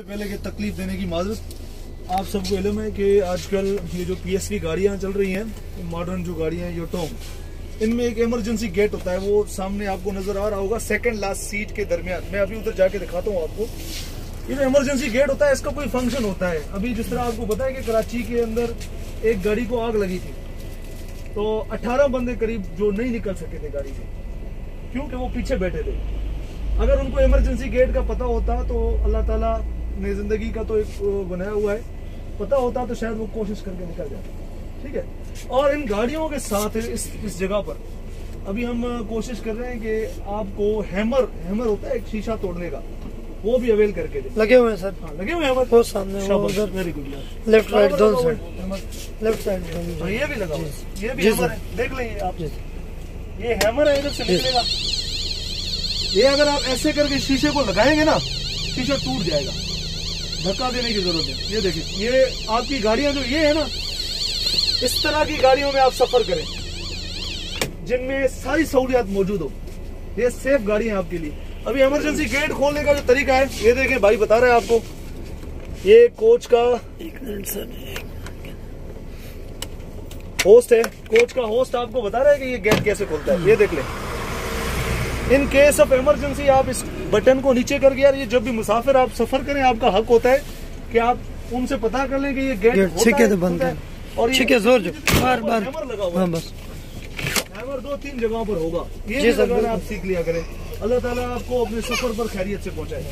पहले की तकलीफ़ देने की माजरत आप सबको इलम है कि आजकल ये जो पी एस गाड़ियाँ चल रही हैं मॉडर्न जो गाड़ियाँ हैं योटोम इनमें एक इमरजेंसी गेट होता है, वो सामने आपको नज़र आ रहा होगा सेकंड लास्ट सीट के दरमियान। मैं अभी उधर जाके दिखाता हूँ आपको। ये जो इमरजेंसी गेट होता है, इसका कोई फ़ंक्शन होता है। अभी जिस तरह आपको है कि कराची के अंदर एक गाड़ी को आग लगी थी तो 18 बंदे करीब जो नहीं निकल सके थे गाड़ी से, क्योंकि वो पीछे बैठे थे। अगर उनको इमरजेंसी गेट का पता होता तो अल्लाह ताला ने ज़िंदगी का तो एक बनाया हुआ है। पता होता तो शायद वो कोशिश करके निकल जाते। ठीक है? और इन गाड़ियों के साथ इस इस जगह पर अभी हम कोशिश कर रहे हैं कि आपको हैमर हैमर होता है एक शीशा तोड़ने का वो भी अवेल करके दे। लगे हुए हैं सर। हाँ, लगे हुए हैं वो सामने उधर। वेरी गुड लेफ़्ट राइट दोनों साइड लेफ़्ट साइड ये भी लगा हुआ है। ये भी हैमर है। देख लेंगे आप। ये हैमर है इधर से निकलेगा। ये अगर आप ऐसे करके शीशे को लगाएँगे ना शीशा टूट जाएगा। धक्का देने की ज़रूरत है। ये देखिए, ये आपकी गाड़ियाँ जो, ये है ना, इस तरह की गाड़ियों में आप सफ़र करें, जिनमें सारी सहूलियात मौजूद हो। ये सेफ़ गाड़ी है आपके लिए। अभी इमरजेंसी गेट खोलने का जो तरीका है, ये देखें, भाई बता रहे हैं आपको। ये कोच का एक होस्ट है। कोच का होस्ट आपको बता रहा है कि ये गेट कैसे खोलता है? ये देख ले। इन केस ऑफ़ इमरजेंसी आप इस बटन को नीचे कर गया ये जब भी मुसाफिर आप सफ़र करें आपका हक होता है कि आप उनसे पता कर लें कि ये गेट गेट होता है तो बंद है। और है ज़ोर जो बार बार। लगा हुआ हाँ है बस। हैमर दो तीन जगहों पर होगा। ये जी भी सर, लगाना आप सीख लिया करें अल्लाह ताला आपको अपने सफ़र पर खैरियत से पहुँचाए।